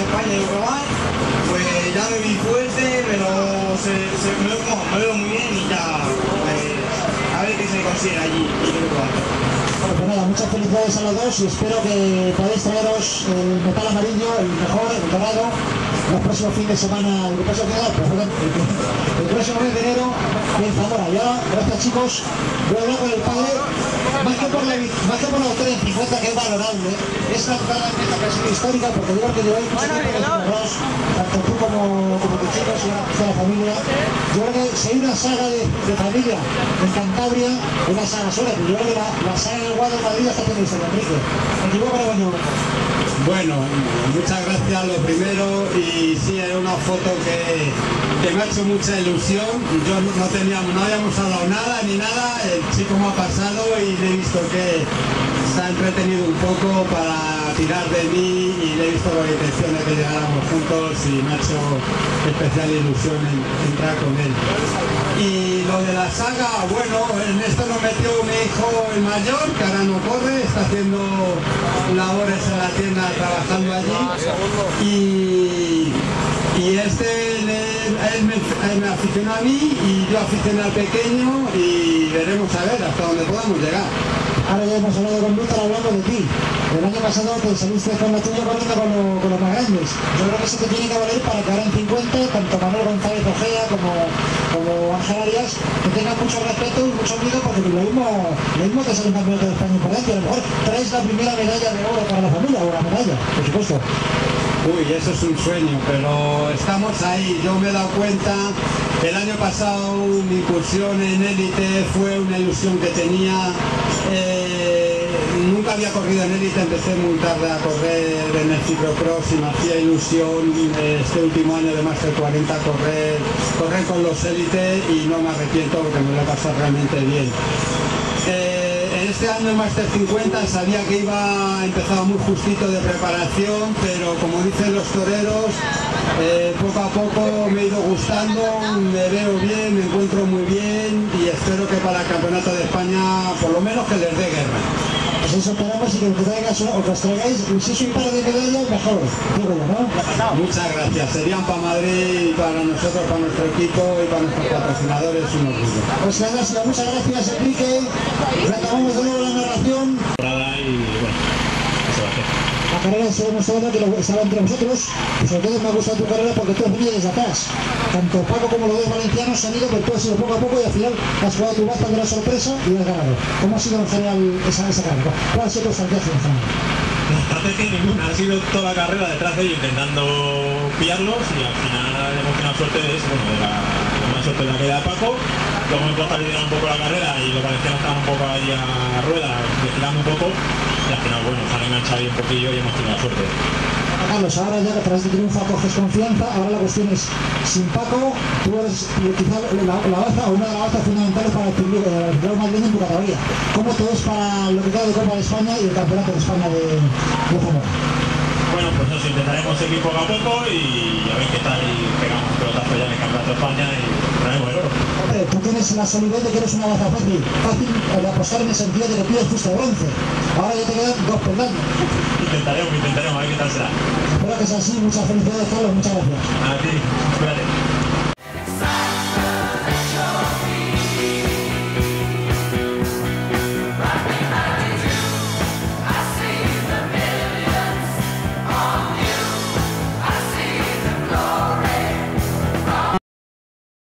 España y Eurobar, pues ya me vi fuerte, me lo, se, se, me, veo, muy bien y ya pues, a ver qué se consigue allí Bueno, pues nada, muchas felicidades a los dos y espero que podáis traeros el metal amarillo, el mejor, el dorado, los próximos fines de semana, el próximo, de- perdón, el, el próximo mes de enero en Zamora. Y ahora, gracias chicos, voy a hablar con el padre, por la, más que por la autora en 50 que es valorable, es la entrada en esta ocasión histórica porque creo que lleváis tiempo con los tanto tú como, como tus chicos y toda la familia. Yo creo que si hay una saga de, de familia en Cantabria, una saga sola, pero yo creo que la, la saga del Guado de Madrid hasta tiene San Enrique. Me equivoco, pero bueno, Bueno, muchas gracias lo primero y sí, era una foto que, me ha hecho mucha ilusión. Yo no, no teníamos, no habíamos hablado nada ni nada, el chico me ha pasado y he visto que se ha entretenido un poco para tirar de mí y le he visto con la intención de que llegáramos juntos y me ha hecho especial ilusión en- entrar con él. Y lo de la saga, bueno, en esto nos metió mi hijo el mayor, que ahora no corre, está haciendo labores en la tienda trabajando allí. Y, y este él me, él aficionó a mí y yo aficioné al pequeño y veremos a ver hasta dónde podamos llegar. Ahora ya hemos hablado con Víctor hablando de ti. El año pasado te saliste con la tuya corriendo con, lo- con los más grandes. Yo creo que eso te tiene que valer para que ahora en 50, tanto Manuel González Ojea como, Ángel Arias, te tengan mucho respeto y mucho miedo porque lo mismo, lo mismo te sale un campeonato de España importante. A lo mejor traes la primera medalla de oro para la familia, o la medalla, por supuesto. Uy, eso es un sueño, pero estamos ahí. Yo me he dado cuenta, el año pasado mi incursión en élite fue una ilusión que tenía. eh, había corrido en élite, empecé muy tarde a correr en el ciclocross y me hacía ilusión eh, este último año de Master 40 correr, correr con los élite y no me arrepiento porque me lo he pasado realmente bien. Eh, en este año el Master 50 sabía que iba, empezaba muy justito de preparación, pero como dicen los toreros, eh, poco a poco me he ido gustando, me veo bien, me encuentro muy bien y espero que para el Campeonato de España por lo menos que les dé guerra. Pues eso esperamos y que os traigáis, os traigáis, y si es un par de medallas, mejor, digo yo, ¿no? Muchas gracias, serían para Madrid y para nosotros, para nuestro equipo y para nuestros patrocinadores un orgullo. Pues nada, sí, muchas gracias Enrique. Retomamos de nuevo la narración. y bueno, eso va a. La carrera se ha demostrado que lo- estaba entre vosotros. Y sobre todo me ha gustado tu carrera porque tú has venido desde atrás. Tanto Paco como los dos valencianos han ido, pero tú has ido poco a poco y al final has jugado tu baza de la sorpresa y has ganado. ¿Cómo ha sido en general esa, carrera? ¿Cuál ha sido tu estrategia en general? La estrategia ninguna, ha sido toda la carrera detrás de ellos intentando pillarlos y al final hemos tenido suerte de eso, bueno, de la, la mala suerte de la caída de Paco, luego hemos tratado de liderar un poco la carrera y los valencianos estaban un poco ahí a rueda, vigilando un poco y al final bueno, se han enganchado ahí un poquillo y hemos tenido la suerte. Carlos, ahora ya que tras de triunfo coges confianza, ahora la cuestión es, sin Paco, tú eres eh, quizá la, la baza o una de las bazas fundamentales para el ciclismo madrileño en tu categoría. ¿Cómo te ves para lo que queda de Copa de España y el Campeonato de España de, de Zamora? Bueno, pues eso, intentaremos seguir poco a poco y a ver qué tal y pegamos pelotazo ya en el Campeonato de España y traemos el oro. Tienes la solidez de que eres una baza fácil, fácil de apostar en el sentido de que pides justo bronce. Ahora ya te quedan dos peldaños. Intentaremos, intentaremos, a ver qué tal será. Espero que sea así. Muchas felicidades, Carlos. Muchas gracias. A ti, cuídate.